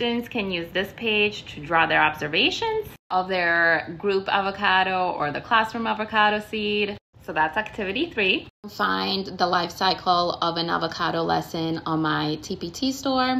students can use this page to draw their observations of their group avocado or the classroom avocado seed. So that's activity three. Find the life cycle of an avocado lesson on my TPT store.